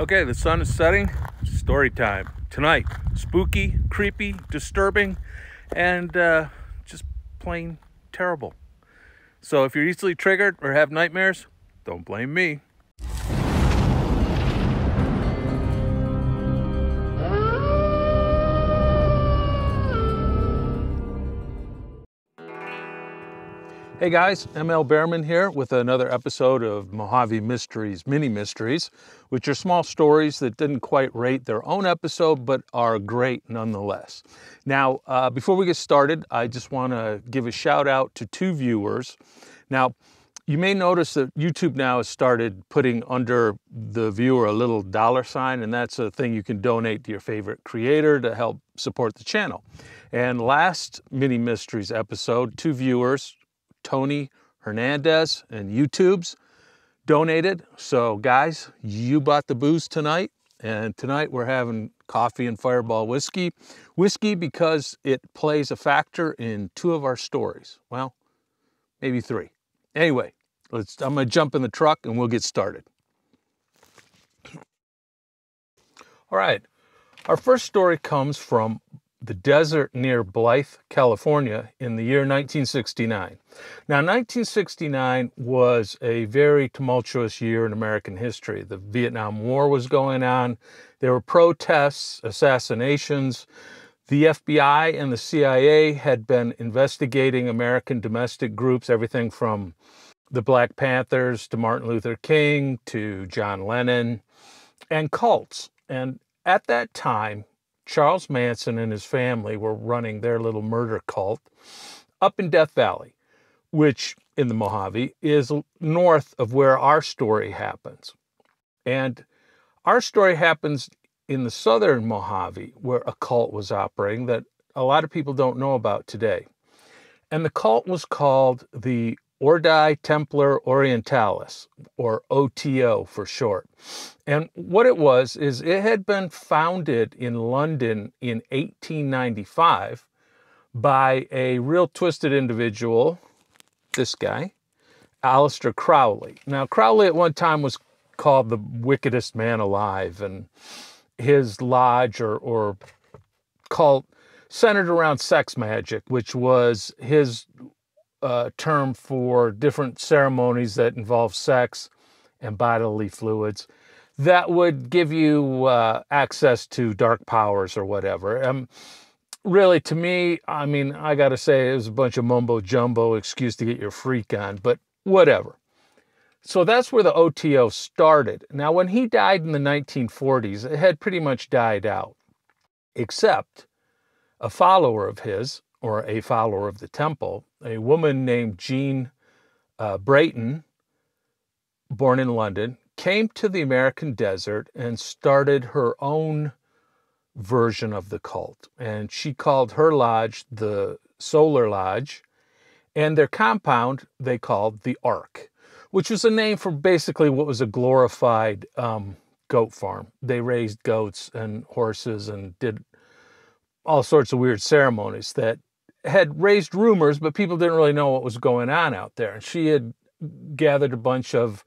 Okay, the sun is setting. Story time. Tonight, spooky, creepy, disturbing, and uh, just plain terrible. So if you're easily triggered or have nightmares, don't blame me. Hey guys, ML Behrman here with another episode of Mojave Mysteries Mini Mysteries, which are small stories that didn't quite rate their own episode but are great nonetheless. Now, uh, before we get started, I just want to give a shout out to two viewers. Now, you may notice that YouTube now has started putting under the viewer a little dollar sign, and that's a thing you can donate to your favorite creator to help support the channel. And last Mini Mysteries episode, two viewers, Tony Hernandez and YouTube's donated. So guys, you bought the booze tonight. And tonight we're having coffee and fireball whiskey. Whiskey because it plays a factor in two of our stories. Well, maybe three. Anyway, let's I'm gonna jump in the truck and we'll get started. All right. Our first story comes from the desert near Blythe, California in the year 1969. Now, 1969 was a very tumultuous year in American history. The Vietnam War was going on, there were protests, assassinations. The FBI and the CIA had been investigating American domestic groups, everything from the Black Panthers to Martin Luther King to John Lennon and cults. And at that time, Charles Manson and his family were running their little murder cult up in Death Valley, which in the Mojave is north of where our story happens. And our story happens in the southern Mojave, where a cult was operating that a lot of people don't know about today. And the cult was called the Ordine Templar Orientalis, or OTO for short. And what it was is it had been founded in London in 1895 by a real twisted individual, this guy, Aleister Crowley. Now, Crowley at one time was called the wickedest man alive, and his lodge or, or cult centered around sex magic, which was his uh, term for different ceremonies that involve sex and bodily fluids that would give you uh, access to dark powers or whatever. Um, really, to me, I mean, I got to say, it was a bunch of mumbo jumbo excuse to get your freak on, but whatever. So that's where the OTO started. Now, when he died in the 1940s, it had pretty much died out, except a follower of his, or a follower of the temple, a woman named Jean uh, Brayton, born in London, came to the American desert and started her own version of the cult. And she called her lodge the Solar Lodge, and their compound they called the Ark, which was a name for basically what was a glorified um, goat farm. They raised goats and horses and did all sorts of weird ceremonies that had raised rumors, but people didn't really know what was going on out there. And she had gathered a bunch of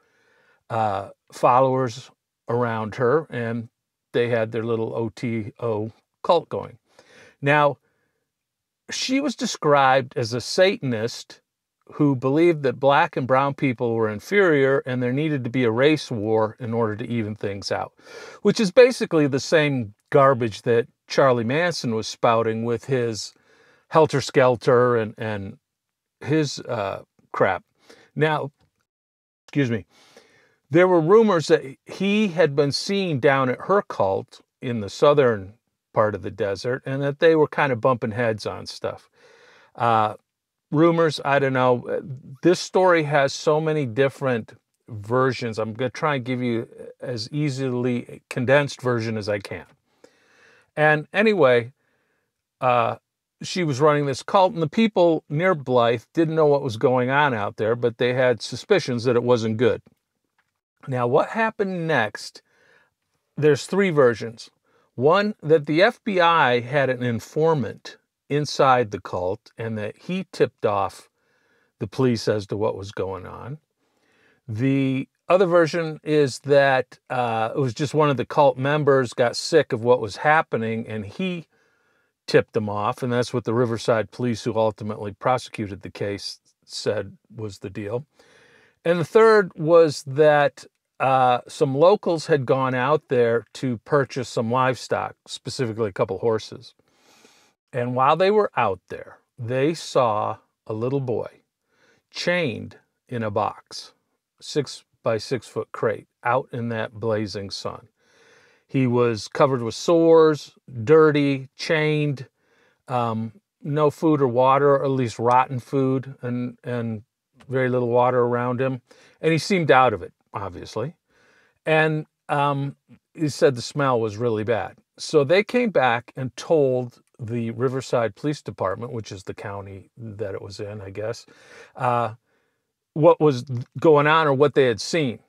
uh, followers around her, and they had their little OTO cult going. Now, she was described as a Satanist who believed that black and brown people were inferior and there needed to be a race war in order to even things out, which is basically the same garbage that Charlie Manson was spouting with his helter skelter and and his uh, crap. Now, excuse me. There were rumors that he had been seen down at her cult in the southern part of the desert, and that they were kind of bumping heads on stuff. Uh, rumors, I don't know. This story has so many different versions. I'm going to try and give you as easily condensed version as I can. And anyway, uh, she was running this cult, and the people near Blythe didn't know what was going on out there, but they had suspicions that it wasn't good. Now, what happened next? There's three versions. One, that the FBI had an informant inside the cult and that he tipped off the police as to what was going on. The other version is that uh, it was just one of the cult members got sick of what was happening and he tipped them off. And that's what the Riverside police, who ultimately prosecuted the case, said was the deal. And the third was that uh, some locals had gone out there to purchase some livestock, specifically a couple horses. And while they were out there, they saw a little boy chained in a box, six by six foot crate, out in that blazing sun. He was covered with sores, dirty, chained, um, no food or water, or at least rotten food, and, and very little water around him. And he seemed out of it, obviously. And um, he said the smell was really bad. So they came back and told the Riverside Police Department, which is the county that it was in, I guess, uh, what was going on or what they had seen.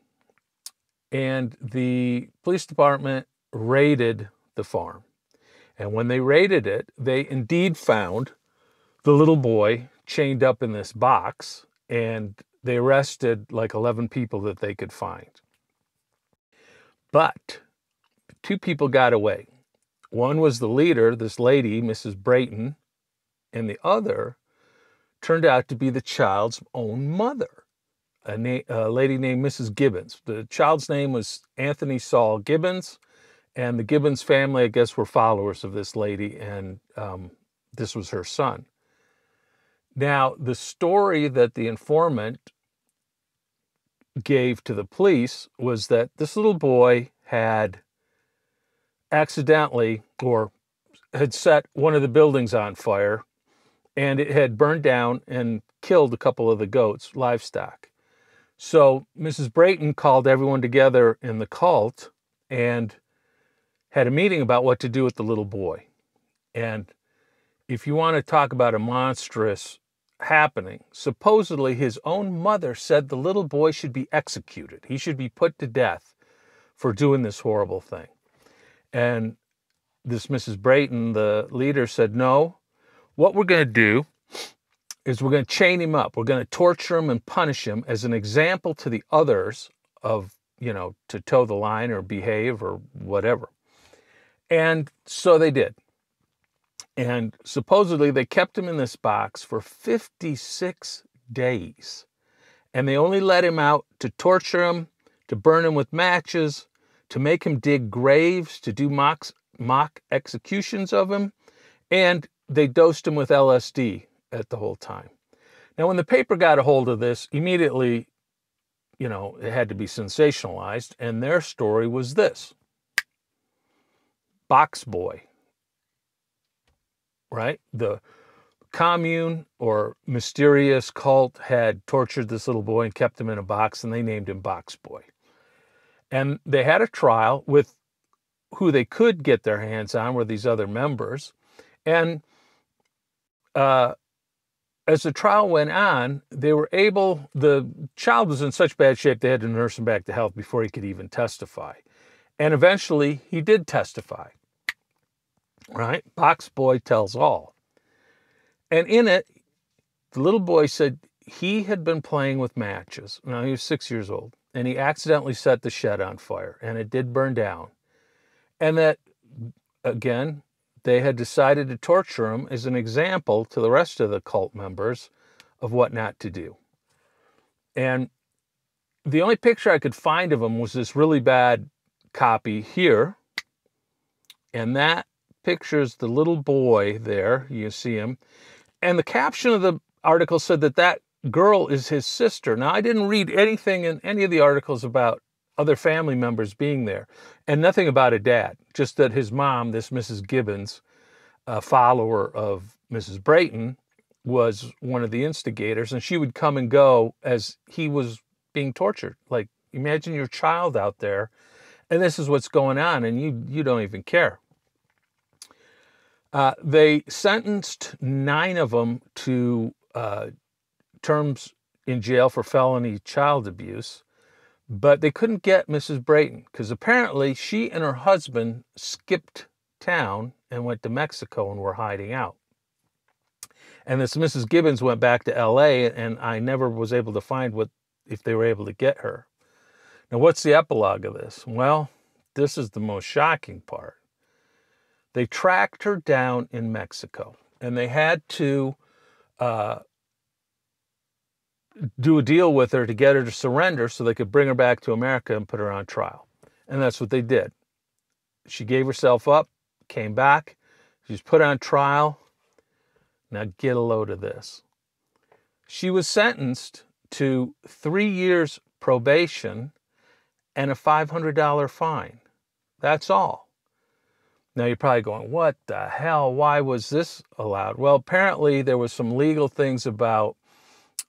And the police department raided the farm. And when they raided it, they indeed found the little boy chained up in this box, and they arrested like 11 people that they could find. But two people got away. One was the leader, this lady, Mrs. Brayton, and the other turned out to be the child's own mother, a, na- a lady named Mrs. Gibbons. The child's name was Anthony Saul Gibbons, and the Gibbons family, I guess, were followers of this lady, and um, this was her son. Now, the story that the informant gave to the police was that this little boy had accidentally or had set one of the buildings on fire and it had burned down and killed a couple of the goats, livestock. So Mrs. Brayton called everyone together in the cult and had a meeting about what to do with the little boy. And if you want to talk about a monstrous happening, supposedly his own mother said the little boy should be executed. He should be put to death for doing this horrible thing. And this Mrs. Brayton, the leader, said, No, what we're going to do is we're going to chain him up. We're going to torture him and punish him as an example to the others of, you know, to toe the line or behave or whatever. And so they did. And supposedly they kept him in this box for 56 days. And they only let him out to torture him, to burn him with matches, to make him dig graves, to do mock, mock executions of him, and they dosed him with LSD at the whole time. Now, when the paper got a hold of this, immediately, you know, it had to be sensationalized, and their story was this Box Boy, right? The commune or mysterious cult had tortured this little boy and kept him in a box, and they named him Box Boy. And they had a trial with who they could get their hands on were these other members. And uh, as the trial went on, they were able, the child was in such bad shape they had to nurse him back to health before he could even testify. And eventually he did testify. Right? Box Boy tells all. And in it, the little boy said he had been playing with matches. Now he was six years old and he accidentally set the shed on fire and it did burn down. And that, again, they had decided to torture him as an example to the rest of the cult members of what not to do. And the only picture I could find of him was this really bad copy here. And that pictures the little boy there. You see him. And the caption of the article said that that girl is his sister. Now, I didn't read anything in any of the articles about other family members being there and nothing about a dad, just that his mom, this Mrs. Gibbons, a follower of Mrs. Brayton, was one of the instigators and she would come and go as he was being tortured. Like, imagine your child out there and this is what's going on and you, you don't even care. Uh, they sentenced nine of them to uh, terms in jail for felony child abuse, but they couldn't get Mrs. Brayton because apparently she and her husband skipped town and went to Mexico and were hiding out. And this Mrs. Gibbons went back to LA and I never was able to find what if they were able to get her. Now, what's the epilogue of this? Well, this is the most shocking part. They tracked her down in Mexico and they had to uh, do a deal with her to get her to surrender so they could bring her back to America and put her on trial. And that's what they did. She gave herself up, came back, she was put on trial. Now get a load of this. She was sentenced to three years probation and a $500 fine. That's all. Now you're probably going, what the hell? Why was this allowed? Well, apparently there was some legal things about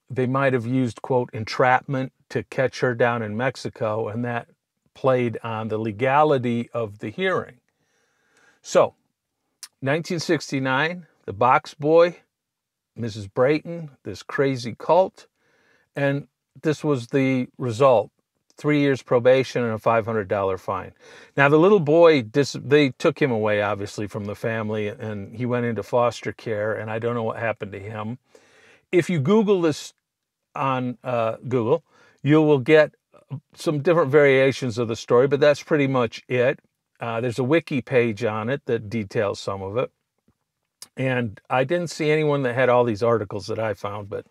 they might have used, quote, entrapment to catch her down in Mexico, and that played on the legality of the hearing. So, 1969, the box boy, Mrs. Brayton, this crazy cult, and this was the result three years probation and a $500 fine. Now, the little boy, they took him away, obviously, from the family, and he went into foster care, and I don't know what happened to him. If you Google this on uh, Google, you will get some different variations of the story, but that's pretty much it. Uh, there's a wiki page on it that details some of it. And I didn't see anyone that had all these articles that I found, but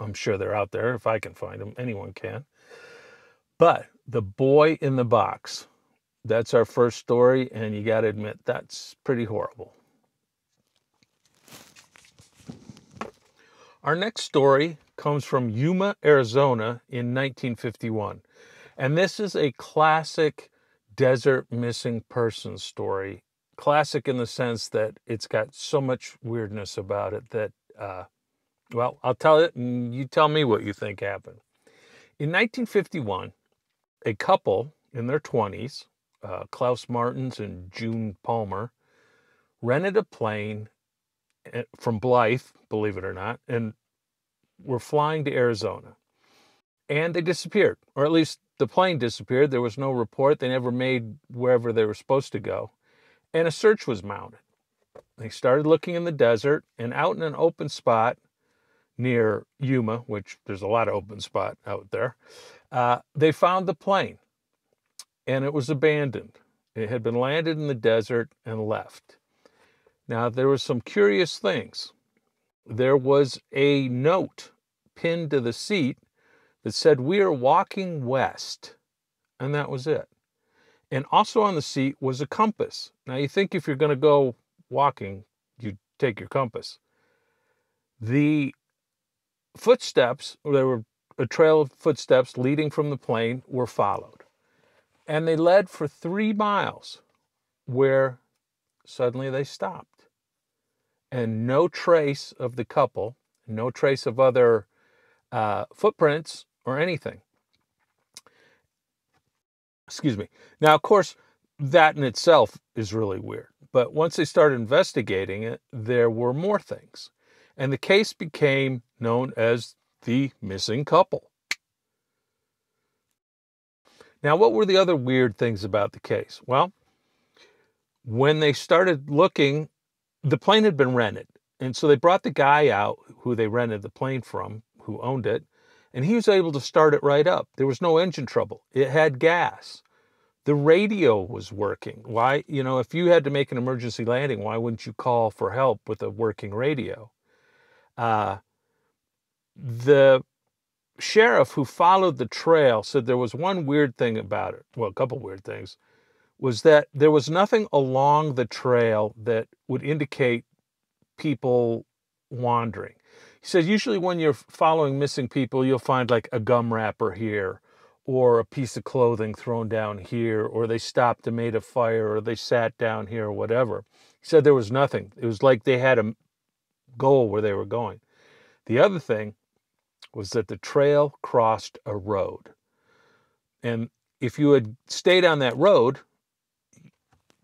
I'm sure they're out there. If I can find them, anyone can. But the boy in the box, that's our first story, and you got to admit, that's pretty horrible. Our next story comes from Yuma, Arizona in 1951. And this is a classic desert missing person story. Classic in the sense that it's got so much weirdness about it that, uh, well, I'll tell it and you tell me what you think happened. In 1951, a couple in their 20s, uh, Klaus Martins and June Palmer, rented a plane eh, from Blythe, believe it or not, and were flying to Arizona. And they disappeared, or at least the plane disappeared. There was no report. They never made wherever they were supposed to go. And a search was mounted. They started looking in the desert and out in an open spot near Yuma, which there's a lot of open spot out there. Uh, they found the plane and it was abandoned. It had been landed in the desert and left. Now, there were some curious things there was a note pinned to the seat that said, We are walking west. And that was it. And also on the seat was a compass. Now, you think if you're going to go walking, you take your compass. The footsteps, there were a trail of footsteps leading from the plane, were followed. And they led for three miles where suddenly they stopped and no trace of the couple, no trace of other uh, footprints or anything. Excuse me. Now, of course, that in itself is really weird. But once they started investigating it, there were more things. And the case became known as the missing couple. Now, what were the other weird things about the case? Well, when they started looking the plane had been rented. And so they brought the guy out who they rented the plane from, who owned it, and he was able to start it right up. There was no engine trouble. It had gas. The radio was working. Why, you know, if you had to make an emergency landing, why wouldn't you call for help with a working radio? Uh, the sheriff who followed the trail said there was one weird thing about it. Well, a couple weird things was that there was nothing along the trail that would indicate people wandering. He said usually when you're following missing people, you'll find like a gum wrapper here or a piece of clothing thrown down here, or they stopped and made a fire, or they sat down here, or whatever. He said there was nothing. It was like they had a goal where they were going. The other thing was that the trail crossed a road. And if you had stayed on that road,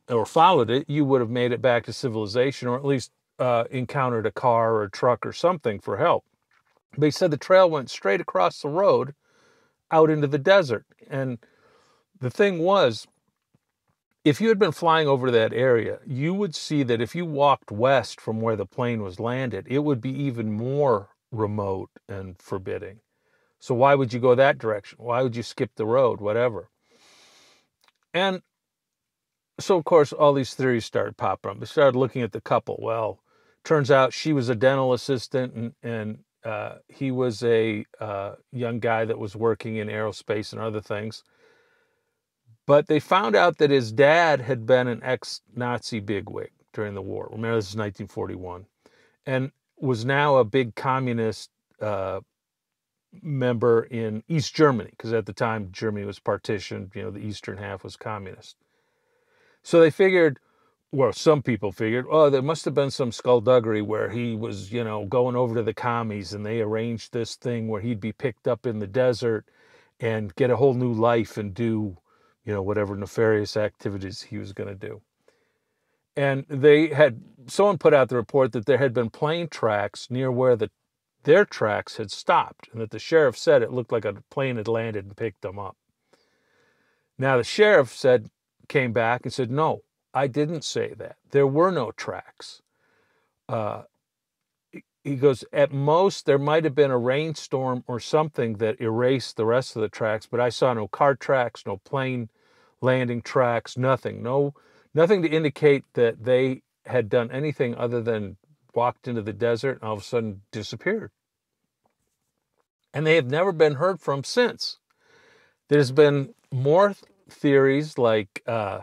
or followed it, you would have made it back to civilization or at least uh, encountered a car or a truck or something for help. He said the trail went straight across the road out into the desert. And the thing was, if you had been flying over that area, you would see that if you walked west from where the plane was landed, it would be even more remote and forbidding. So why would you go that direction? Why would you skip the road? Whatever. And so, of course, all these theories started popping up. They started looking at the couple. Well, turns out she was a dental assistant and, and uh, he was a uh, young guy that was working in aerospace and other things. But they found out that his dad had been an ex Nazi bigwig during the war. Remember, this is 1941. And was now a big communist uh, member in East Germany, because at the time Germany was partitioned, you know, the eastern half was communist. So they figured, well, some people figured, oh, there must have been some skullduggery where he was, you know, going over to the commies and they arranged this thing where he'd be picked up in the desert and get a whole new life and do, you know, whatever nefarious activities he was going to do. And they had, someone put out the report that there had been plane tracks near where the their tracks had stopped and that the sheriff said it looked like a plane had landed and picked them up. Now the sheriff said came back and said, No, I didn't say that. There were no tracks. Uh, he goes, At most, there might have been a rainstorm or something that erased the rest of the tracks, but I saw no car tracks, no plane landing tracks, nothing. No, nothing to indicate that they had done anything other than walked into the desert and all of a sudden disappeared. And they have never been heard from since. There's been more theories like uh,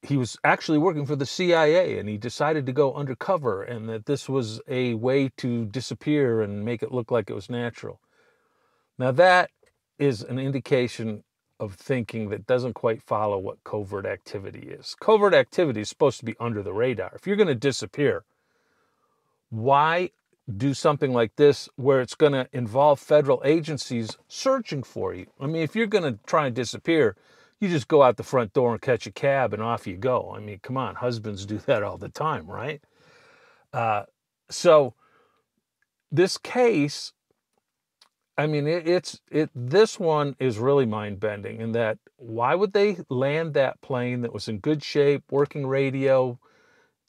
he was actually working for the CIA and he decided to go undercover and that this was a way to disappear and make it look like it was natural. Now, that is an indication of thinking that doesn't quite follow what covert activity is. Covert activity is supposed to be under the radar. If you're going to disappear, why do something like this where it's going to involve federal agencies searching for you? I mean, if you're going to try and disappear, you just go out the front door and catch a cab and off you go. I mean, come on, husbands do that all the time, right? Uh, so this case, I mean, it, it's it. This one is really mind bending in that why would they land that plane that was in good shape, working radio,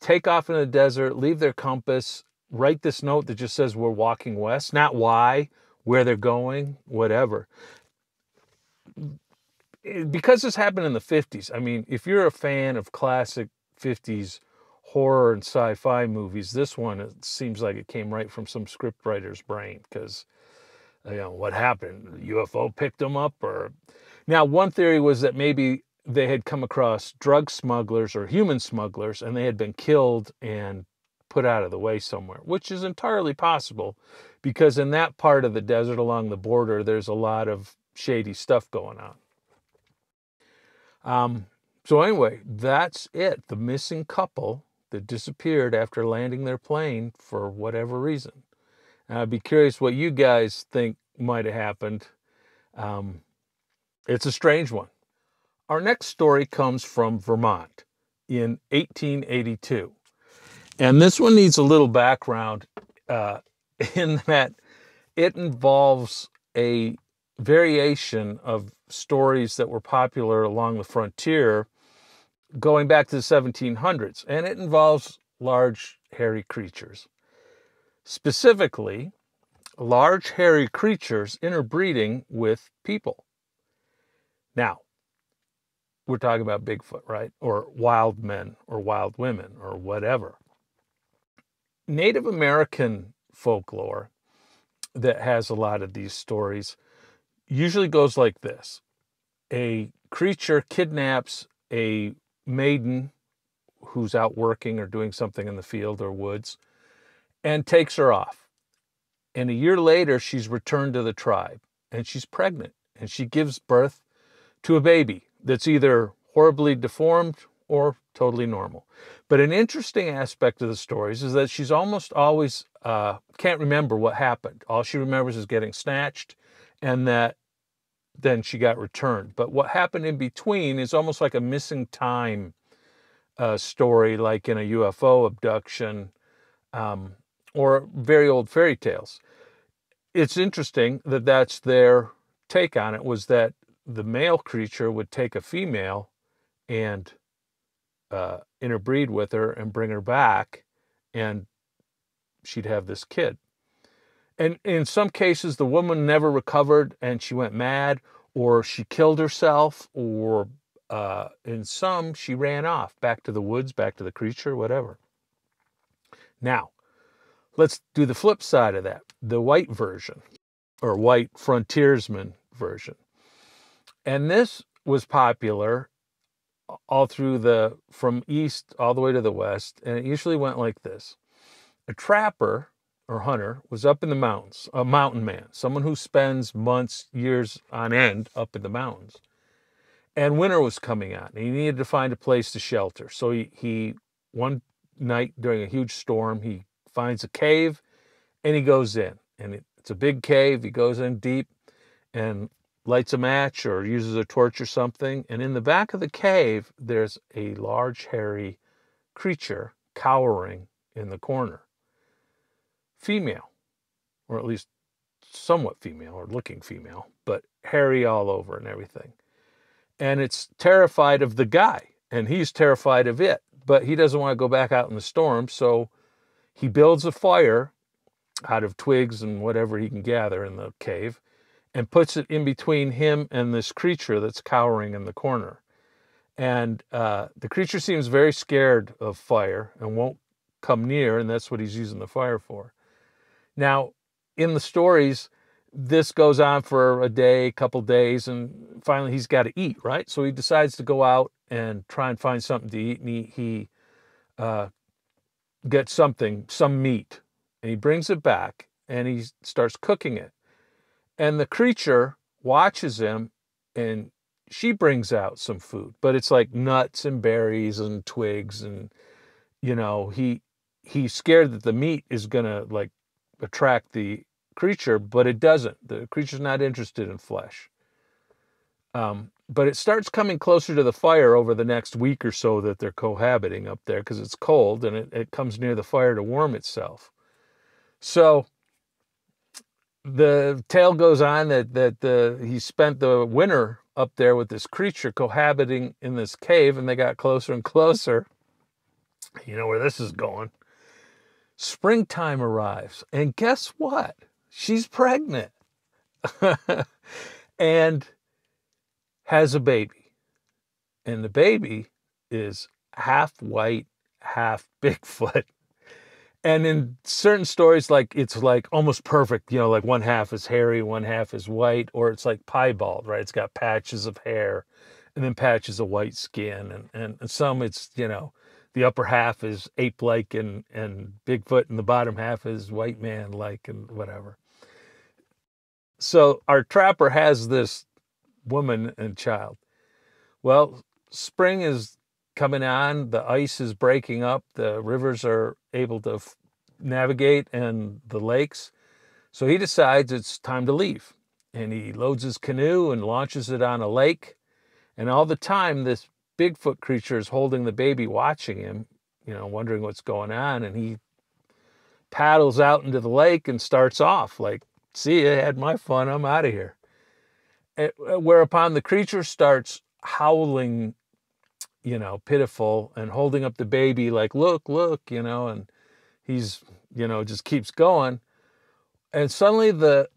take off in the desert, leave their compass, write this note that just says we're walking west, not why, where they're going, whatever because this happened in the 50s, I mean, if you're a fan of classic 50s horror and sci-fi movies, this one it seems like it came right from some scriptwriter's brain because you know what happened, UFO picked them up or now one theory was that maybe they had come across drug smugglers or human smugglers and they had been killed and put out of the way somewhere, which is entirely possible because in that part of the desert along the border there's a lot of shady stuff going on. Um, so anyway, that's it. The missing couple that disappeared after landing their plane for whatever reason. I'd be curious what you guys think might have happened. Um, it's a strange one. Our next story comes from Vermont in 1882. And this one needs a little background uh, in that it involves a variation of stories that were popular along the frontier going back to the 1700s, and it involves large hairy creatures. Specifically, large hairy creatures interbreeding with people. Now, we're talking about Bigfoot, right? Or wild men or wild women or whatever. Native American folklore that has a lot of these stories usually goes like this a creature kidnaps a maiden who's out working or doing something in the field or woods and takes her off. And a year later, she's returned to the tribe and she's pregnant and she gives birth to a baby that's either horribly deformed or totally normal. But an interesting aspect of the stories is that she's almost always uh, can't remember what happened. All she remembers is getting snatched and that then she got returned. But what happened in between is almost like a missing time uh, story, like in a UFO abduction um, or very old fairy tales. It's interesting that that's their take on it was that the male creature would take a female and uh, interbreed with her and bring her back, and she'd have this kid. And in some cases, the woman never recovered and she went mad, or she killed herself, or uh, in some, she ran off back to the woods, back to the creature, whatever. Now, let's do the flip side of that the white version, or white frontiersman version. And this was popular all through the from east all the way to the west and it usually went like this. A trapper or hunter was up in the mountains a mountain man someone who spends months years on end up in the mountains. And winter was coming on and he needed to find a place to shelter. So he, he one night during a huge storm he finds a cave and he goes in and it, it's a big cave he goes in deep and lights a match or uses a torch or something. And in the back of the cave, there's a large, hairy creature cowering in the corner. Female, or at least somewhat female or looking female, but hairy all over and everything. And it's terrified of the guy, and he's terrified of it, but he doesn't want to go back out in the storm. So he builds a fire out of twigs and whatever he can gather in the cave and puts it in between him and this creature that's cowering in the corner. And uh, the creature seems very scared of fire and won't come near, and that's what he's using the fire for. Now, in the stories, this goes on for a day, a couple days, and finally he's got to eat, right? So he decides to go out and try and find something to eat, and he, he uh, gets something, some meat, and he brings it back and he starts cooking it. And the creature watches him and she brings out some food, but it's like nuts and berries and twigs and you know, he he's scared that the meat is going to like attract the creature, but it doesn't. The creature's not interested in flesh. Um, but it starts coming closer to the fire over the next week or so that they're cohabiting up there because it's cold and it, it comes near the fire to warm itself. So the tale goes on that that the, he spent the winter up there with this creature cohabiting in this cave, and they got closer and closer. You know where this is going. Springtime arrives, and guess what? She's pregnant and has a baby. And the baby is half white, half Bigfoot and in certain stories like it's like almost perfect you know like one half is hairy one half is white or it's like piebald right it's got patches of hair and then patches of white skin and and, and some it's you know the upper half is ape like and and bigfoot and the bottom half is white man like and whatever so our trapper has this woman and child well spring is coming on. The ice is breaking up. The rivers are able to f- navigate and the lakes. So he decides it's time to leave. And he loads his canoe and launches it on a lake. And all the time, this Bigfoot creature is holding the baby, watching him, you know, wondering what's going on. And he paddles out into the lake and starts off like, see, I had my fun. I'm out of here. Eh, eh, whereupon the creature starts howling you know, pitiful and holding up the baby like, look, look, you know, and he's, you know, just keeps going. And suddenly the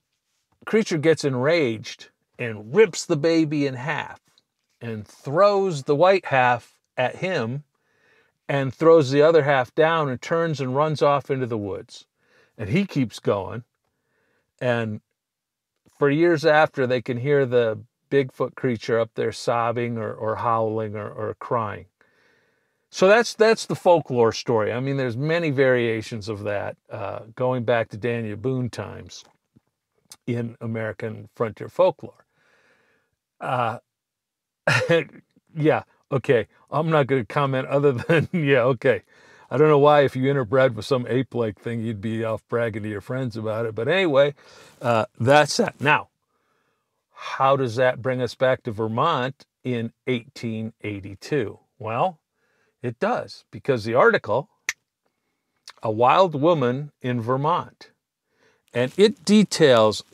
creature gets enraged and rips the baby in half and throws the white half at him and throws the other half down and turns and runs off into the woods. And he keeps going. And for years after, they can hear the Bigfoot creature up there sobbing or, or howling or, or crying. So that's that's the folklore story. I mean, there's many variations of that uh, going back to Daniel Boone times in American frontier folklore. Uh, yeah, okay. I'm not going to comment other than yeah, okay. I don't know why if you interbred with some ape-like thing, you'd be off bragging to your friends about it. But anyway, uh, that's that. Now, how does that bring us back to Vermont in 1882? Well, it does, because the article, A Wild Woman in Vermont, and it details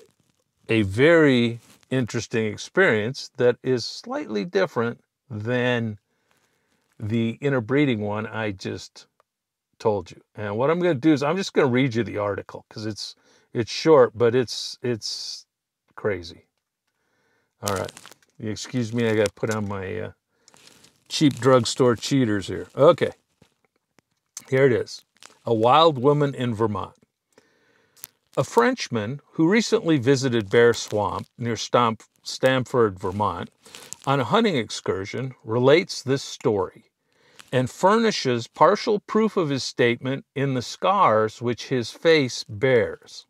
a very interesting experience that is slightly different than the interbreeding one I just told you. And what I'm going to do is I'm just going to read you the article because it's It's short, but it's it's crazy. All right. Excuse me, I got to put on my uh, cheap drugstore cheaters here. Okay. Here it is. A wild woman in Vermont. A Frenchman who recently visited Bear Swamp near Stamp Stamford, Vermont, on a hunting excursion relates this story and furnishes partial proof of his statement in the scars which his face bears.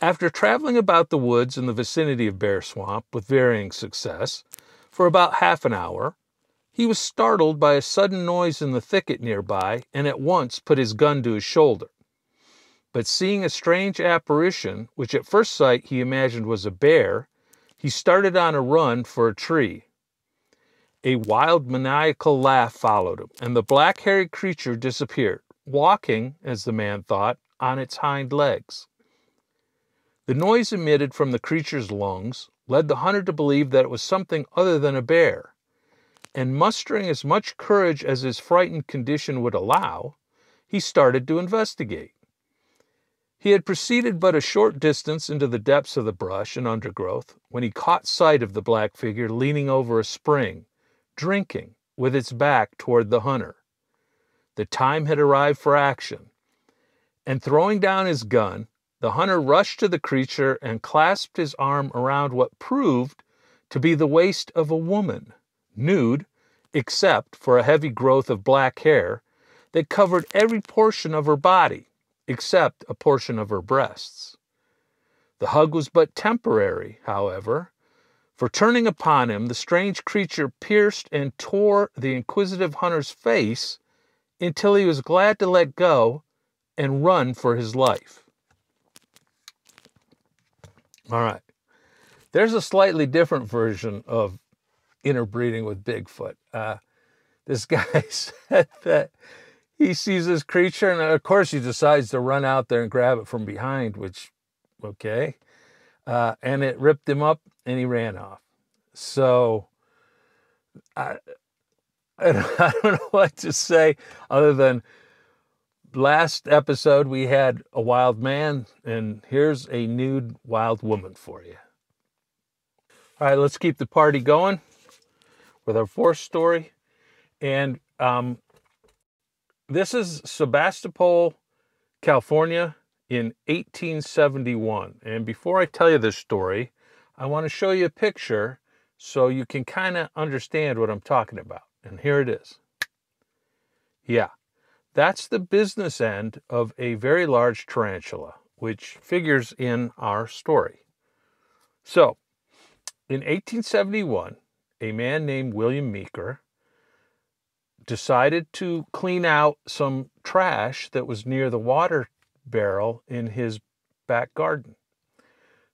After traveling about the woods in the vicinity of Bear Swamp with varying success for about half an hour, he was startled by a sudden noise in the thicket nearby and at once put his gun to his shoulder. But seeing a strange apparition, which at first sight he imagined was a bear, he started on a run for a tree. A wild, maniacal laugh followed him, and the black haired creature disappeared, walking, as the man thought, on its hind legs. The noise emitted from the creature's lungs led the hunter to believe that it was something other than a bear, and mustering as much courage as his frightened condition would allow, he started to investigate. He had proceeded but a short distance into the depths of the brush and undergrowth when he caught sight of the black figure leaning over a spring, drinking, with its back toward the hunter. The time had arrived for action, and throwing down his gun, the hunter rushed to the creature and clasped his arm around what proved to be the waist of a woman, nude, except for a heavy growth of black hair that covered every portion of her body, except a portion of her breasts. The hug was but temporary, however, for turning upon him, the strange creature pierced and tore the inquisitive hunter's face until he was glad to let go and run for his life. All right. There's a slightly different version of interbreeding with Bigfoot. Uh, this guy said that he sees this creature, and of course, he decides to run out there and grab it from behind, which, okay. Uh, and it ripped him up, and he ran off. So, I, I don't know what to say other than last episode we had a wild man, and here's a nude wild woman for you. All right, let's keep the party going with our fourth story. And um, this is Sebastopol, California in 1871. And before I tell you this story, I want to show you a picture so you can kind of understand what I'm talking about. And here it is. Yeah, that's the business end of a very large tarantula, which figures in our story. So, in 1871, a man named William Meeker decided to clean out some trash that was near the water barrel in his back garden.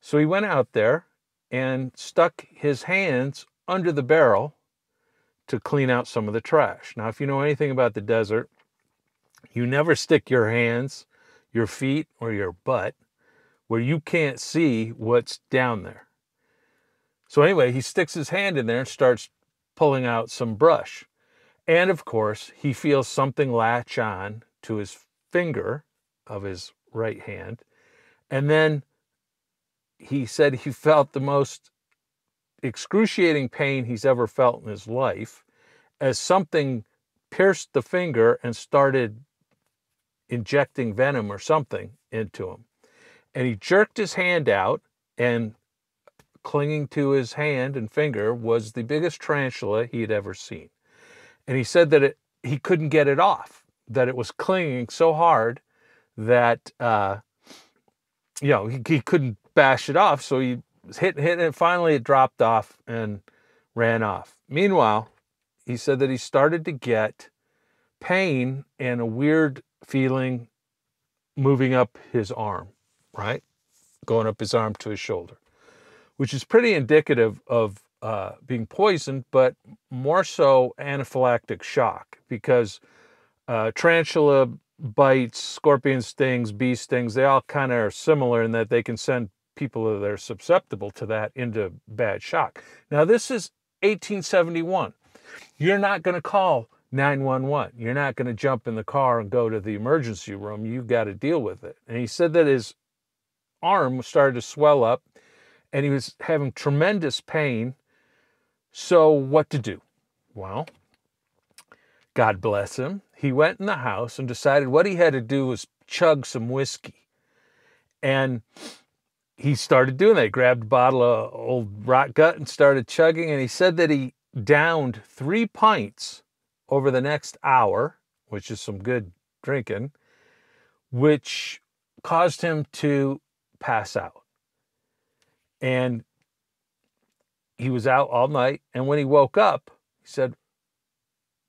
So he went out there and stuck his hands under the barrel to clean out some of the trash. Now, if you know anything about the desert, you never stick your hands, your feet, or your butt where you can't see what's down there. So, anyway, he sticks his hand in there and starts pulling out some brush. And of course, he feels something latch on to his finger of his right hand. And then he said he felt the most excruciating pain he's ever felt in his life as something pierced the finger and started injecting venom or something into him. And he jerked his hand out, and clinging to his hand and finger was the biggest tarantula he had ever seen. And he said that it, he couldn't get it off, that it was clinging so hard that, uh, you know, he, he couldn't bash it off. So he hit, hit, and finally it dropped off and ran off. Meanwhile, he said that he started to get pain and a weird feeling moving up his arm, right? Going up his arm to his shoulder, which is pretty indicative of uh, being poisoned, but more so anaphylactic shock because uh, tarantula bites, scorpion stings, bee stings, they all kind of are similar in that they can send people that are susceptible to that into bad shock. Now, this is 1871. You're not going to call 911. You're not going to jump in the car and go to the emergency room. You've got to deal with it. And he said that his arm started to swell up and he was having tremendous pain. So, what to do? Well, God bless him. He went in the house and decided what he had to do was chug some whiskey. And he started doing that. He grabbed a bottle of old rot gut and started chugging. And he said that he downed three pints over the next hour, which is some good drinking, which caused him to pass out. And he was out all night. And when he woke up, he said,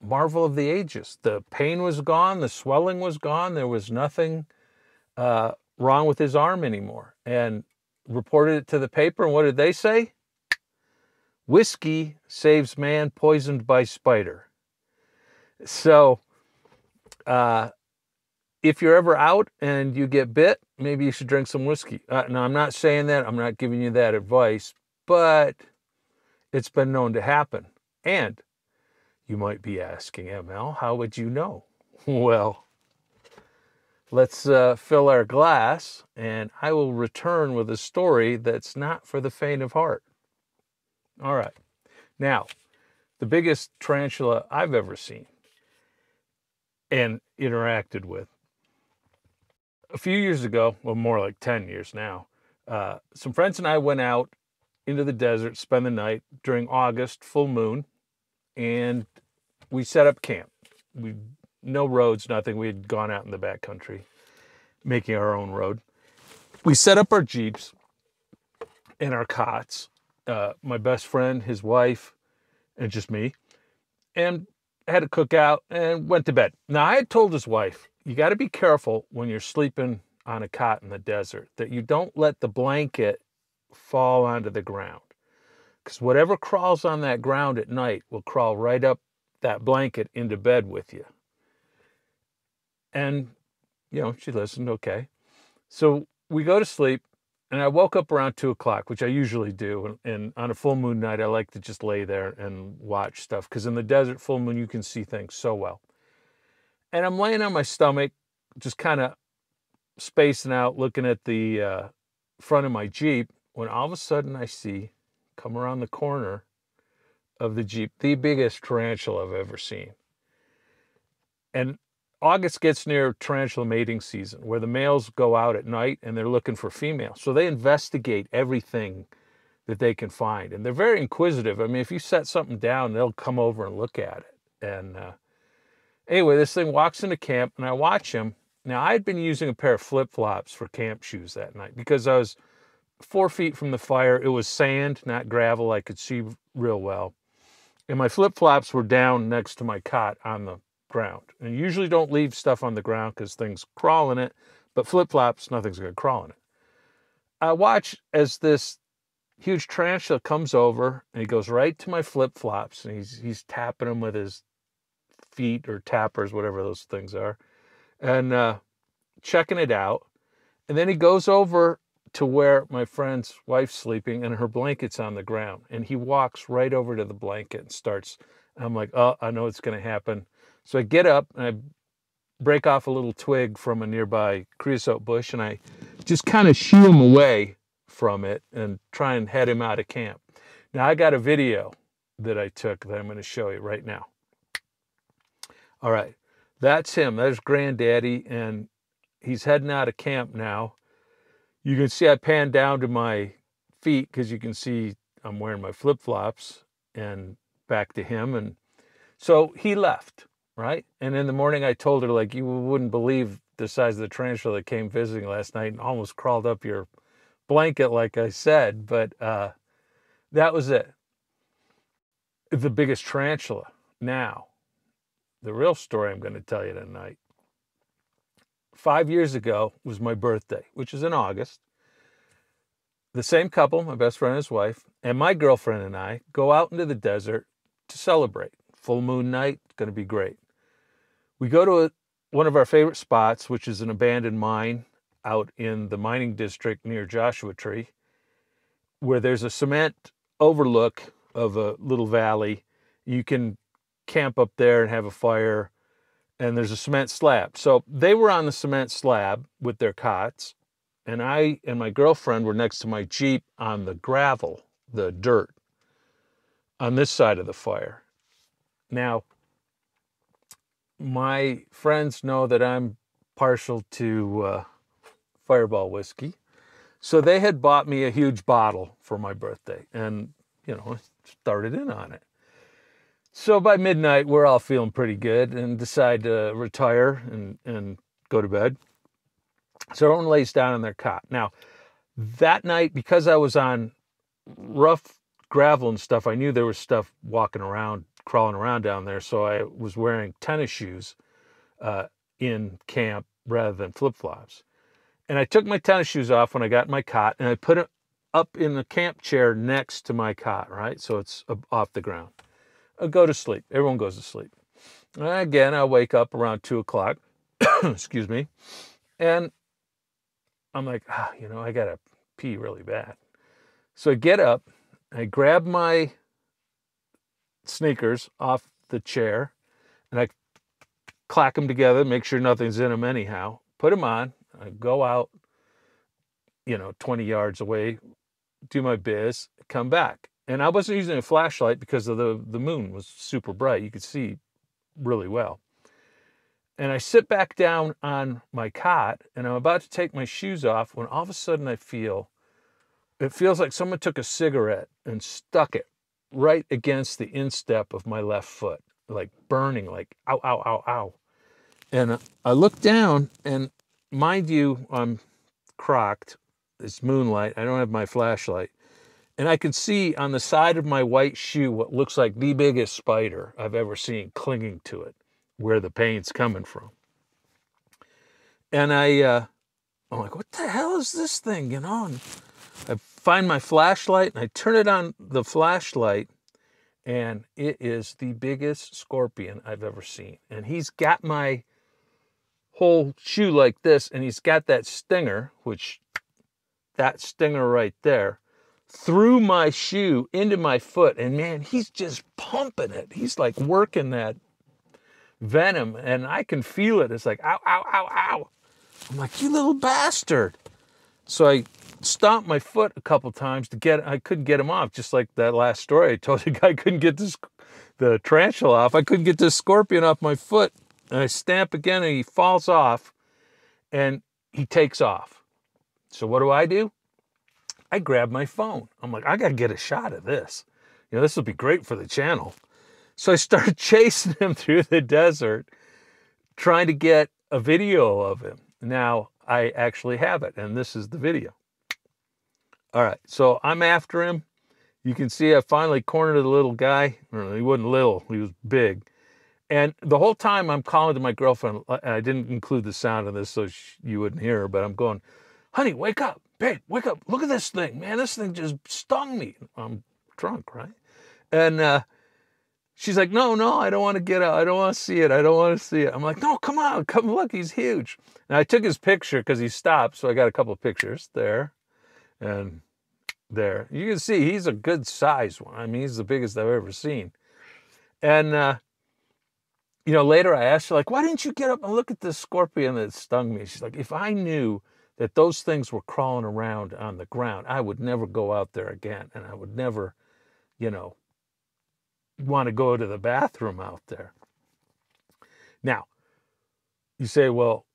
Marvel of the ages. The pain was gone, the swelling was gone, there was nothing uh, wrong with his arm anymore. And reported it to the paper. And what did they say? Whiskey saves man poisoned by spider. So, uh, if you're ever out and you get bit, maybe you should drink some whiskey. Uh, now, I'm not saying that, I'm not giving you that advice, but it's been known to happen. And you might be asking, ML, how would you know? Well, let's uh, fill our glass, and I will return with a story that's not for the faint of heart. All right. Now, the biggest tarantula I've ever seen and interacted with. A few years ago, well, more like 10 years now, uh, some friends and I went out into the desert, spend the night during August, full moon, and we set up camp. We no roads, nothing. We had gone out in the back country, making our own road. We set up our jeeps and our cots, uh, my best friend, his wife, and just me, and had a cookout and went to bed. Now, I had told his wife, you got to be careful when you're sleeping on a cot in the desert that you don't let the blanket fall onto the ground. Because whatever crawls on that ground at night will crawl right up that blanket into bed with you. And, you know, she listened, okay. So we go to sleep and I woke up around two o'clock, which I usually do. And, and, on a full moon night, I like to just lay there and watch stuff because in the desert, full moon, you can see things so well. And I'm laying on my stomach, just kind of spacing out, looking at the uh, front of my Jeep, when all of a sudden I see come around the corner of the Jeep the biggest tarantula I've ever seen. And August gets near tarantula mating season where the males go out at night and they're looking for females. So they investigate everything that they can find. And they're very inquisitive. I mean, if you set something down, they'll come over and look at it. And uh, anyway, this thing walks into camp and I watch him. Now, I had been using a pair of flip flops for camp shoes that night because I was four feet from the fire. It was sand, not gravel. I could see real well. And my flip flops were down next to my cot on the ground. And usually don't leave stuff on the ground because things crawl in it, but flip flops, nothing's going to crawl in it. I watch as this huge tarantula comes over and he goes right to my flip flops and he's he's tapping them with his feet or tappers, whatever those things are, and uh, checking it out. And then he goes over to where my friend's wife's sleeping and her blanket's on the ground. And he walks right over to the blanket and starts. I'm like, oh, I know it's going to happen. So I get up and I break off a little twig from a nearby creosote bush and I just kind of shoo him away from it and try and head him out of camp. Now I got a video that I took that I'm going to show you right now. All right, that's him. There's Granddaddy, and he's heading out of camp now. You can see I pan down to my feet because you can see I'm wearing my flip flops and back to him. And so he left right? And in the morning, I told her, like, you wouldn't believe the size of the tarantula that came visiting last night and almost crawled up your blanket, like I said. But uh, that was it. The biggest tarantula. Now, the real story I'm going to tell you tonight. Five years ago was my birthday, which is in August. The same couple, my best friend and his wife, and my girlfriend and I go out into the desert to celebrate. Full moon night, it's going to be great. We go to a, one of our favorite spots, which is an abandoned mine out in the mining district near Joshua Tree, where there's a cement overlook of a little valley. You can camp up there and have a fire, and there's a cement slab. So they were on the cement slab with their cots, and I and my girlfriend were next to my Jeep on the gravel, the dirt, on this side of the fire. Now, my friends know that I'm partial to uh, Fireball whiskey. So they had bought me a huge bottle for my birthday and, you know, started in on it. So by midnight, we're all feeling pretty good and decide to retire and, and go to bed. So everyone lays down in their cot. Now, that night, because I was on rough gravel and stuff, I knew there was stuff walking around, crawling around down there. So I was wearing tennis shoes uh, in camp rather than flip flops. And I took my tennis shoes off when I got my cot and I put it up in the camp chair next to my cot, right? So it's off the ground. I go to sleep. Everyone goes to sleep. And again, I wake up around two o'clock, excuse me, and I'm like, ah, you know, I got to pee really bad. So I get up, I grab my sneakers off the chair, and I clack them together, make sure nothing's in them anyhow, put them on, I go out, you know, 20 yards away, do my biz, come back. And I wasn't using a flashlight because of the, the moon was super bright. You could see really well. And I sit back down on my cot and I'm about to take my shoes off when all of a sudden I feel it feels like someone took a cigarette and stuck it right against the instep of my left foot, like burning, like ow, ow, ow, ow. And I look down and mind you, I'm crocked. It's moonlight. I don't have my flashlight. And I can see on the side of my white shoe what looks like the biggest spider I've ever seen clinging to it, where the pain's coming from. And I, uh, I'm like, what the hell is this thing? You know, and I find my flashlight and I turn it on the flashlight, and it is the biggest scorpion I've ever seen. And he's got my whole shoe like this, and he's got that stinger, which that stinger right there, through my shoe into my foot. And man, he's just pumping it. He's like working that venom, and I can feel it. It's like, ow, ow, ow, ow. I'm like, you little bastard. So I stomped my foot a couple times to get, I couldn't get him off, just like that last story I told you, I couldn't get this, the tarantula off. I couldn't get this scorpion off my foot. And I stamp again and he falls off and he takes off. So what do I do? I grab my phone. I'm like, I got to get a shot of this. You know, this will be great for the channel. So I start chasing him through the desert, trying to get a video of him. Now I actually have it, and this is the video. All right, so I'm after him. You can see I finally cornered the little guy. He wasn't little, he was big. And the whole time I'm calling to my girlfriend, uh, and I didn't include the sound of this so she, you wouldn't hear her, but I'm going, honey, wake up, babe, wake up. Look at this thing, man. This thing just stung me. I'm drunk, right? And uh, she's like, no, no, I don't want to get out. I don't want to see it. I don't want to see it. I'm like, no, come on, come look. He's huge. And I took his picture because he stopped. So I got a couple pictures there and there. You can see he's a good size one. I mean, he's the biggest I've ever seen. And uh, you know, later I asked her, like, why didn't you get up and look at this scorpion that stung me? She's like, if I knew that those things were crawling around on the ground, I would never go out there again. And I would never, you know, want to go to the bathroom out there. Now, you say, well,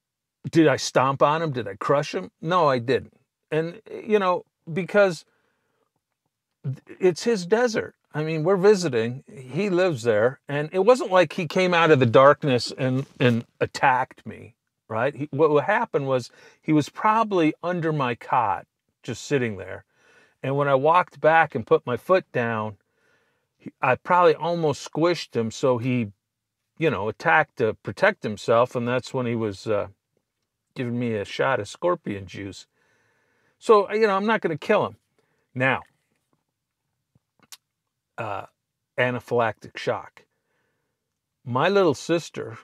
did I stomp on him? Did I crush him? No, I didn't. And, you know, because it's his desert. I mean, we're visiting. He lives there, and it wasn't like he came out of the darkness and and attacked me, right? He, what happened was he was probably under my cot, just sitting there, and when I walked back and put my foot down, I probably almost squished him, so he, you know, attacked to protect himself, and that's when he was uh, giving me a shot of scorpion juice. So you know, I'm not going to kill him now uh, anaphylactic shock. My little sister,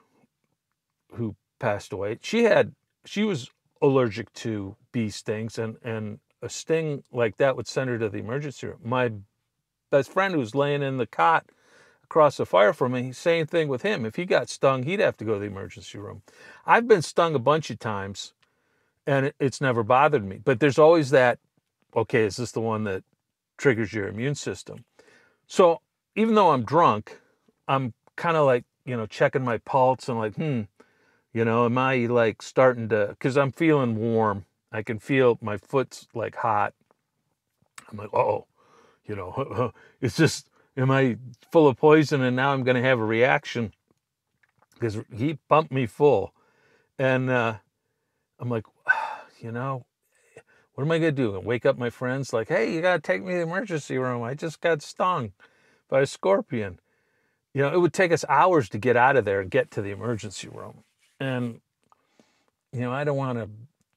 who passed away, she had she was allergic to bee stings, and and a sting like that would send her to the emergency room. My best friend, who was laying in the cot across the fire from me, same thing with him. If he got stung, he'd have to go to the emergency room. I've been stung a bunch of times, and it, it's never bothered me. But there's always that, okay, is this the one that triggers your immune system? So even though I'm drunk, I'm kind of like, you know, checking my pulse and like, hmm, you know, am I like starting to, because I'm feeling warm. I can feel my foot's like hot. I'm like, oh, you know, it's just, am I full of poison and now I'm going to have a reaction? Because he pumped me full. And uh, I'm like, you know, what am I going to do? And wake up my friends like, hey, you got to take me to the emergency room. I just got stung by a scorpion. You know, it would take us hours to get out of there and get to the emergency room. And, you know, I don't want to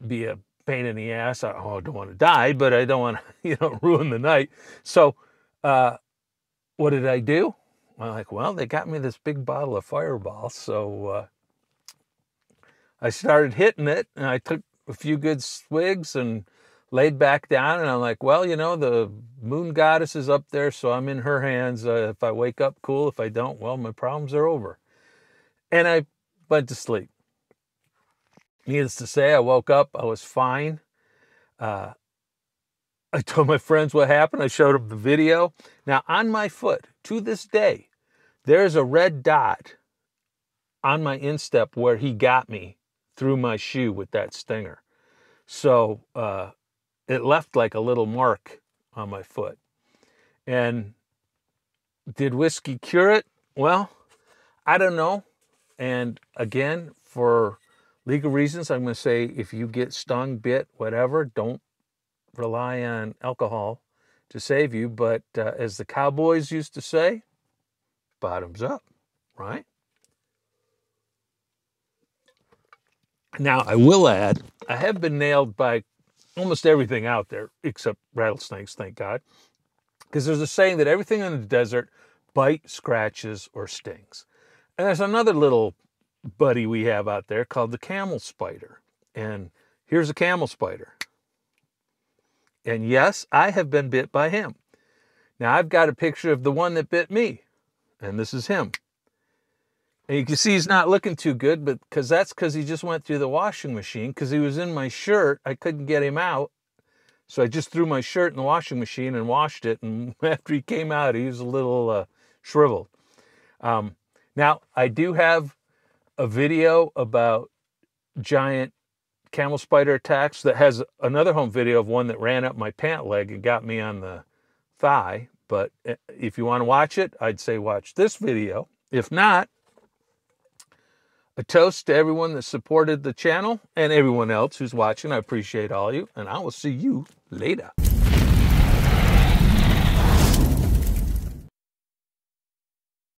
be a pain in the ass. I, oh, I don't want to die, but I don't want to, you know, ruin the night. So, uh, what did I do? I'm like, well, they got me this big bottle of Fireball. So, uh, I started hitting it and I took a few good swigs and laid back down. And I'm like, well, you know, the moon goddess is up there, so I'm in her hands. Uh, if I wake up, cool. If I don't, well, my problems are over. And I went to sleep. Needless to say, I woke up, I was fine. Uh, I told my friends what happened. I showed them the video. Now, on my foot, to this day, there's a red dot on my instep where he got me through my shoe with that stinger. So uh, it left like a little mark on my foot. And did whiskey cure it? Well, I don't know. And again, for legal reasons, I'm going to say if you get stung, bit, whatever, don't rely on alcohol to save you. But uh, as the cowboys used to say, bottoms up, right? Now, I will add, I have been nailed by almost everything out there except rattlesnakes, thank God. Because there's a saying that everything in the desert bite, scratches, or stings. And there's another little buddy we have out there called the camel spider. And here's a camel spider. And yes, I have been bit by him. Now I've got a picture of the one that bit me. And this is him. And you can see he's not looking too good, but because that's because he just went through the washing machine because he was in my shirt. I couldn't get him out. So I just threw my shirt in the washing machine and washed it. And after he came out, he was a little uh, shriveled. Um, now, I do have a video about giant camel spider attacks that has another home video of one that ran up my pant leg and got me on the thigh. But eh, if you want to watch it, I'd say watch this video. If not, a toast to everyone that supported the channel and everyone else who's watching. I appreciate all you, and I will see you later.